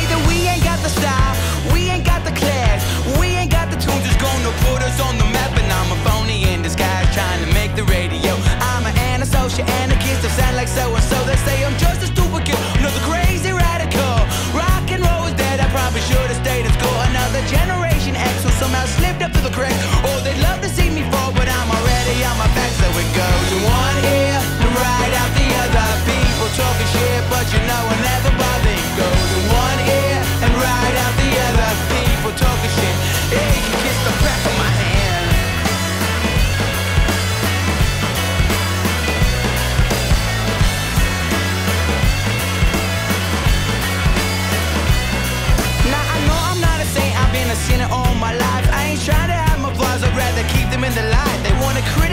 say that we ain't got the style, we ain't got the class, we ain't got the tunes that's gonna put us on the map. And I'm a phony in disguise trying to make the radio. I'm an antisocial anarchist, I sound like so and so. They say I'm just a stupid kid, another crazy radical. Rock and roll is dead, I probably should have stayed in school. Another generation X who somehow slipped up to the cracks.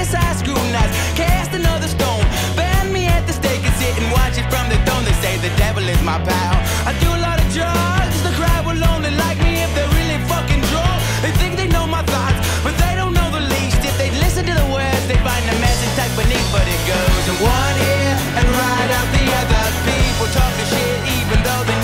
as I scrutinize, cast another stone. Ban me at the stake and sit and watch it from the throne. They say the devil is my pal. I do a lot of drugs, the crowd will only like me if they're really fucking drunk. They think they know my thoughts, but they don't know the least. If they listen to the words, they find the message type beneath, but it goes in one ear and right out the other. People talking shit even though they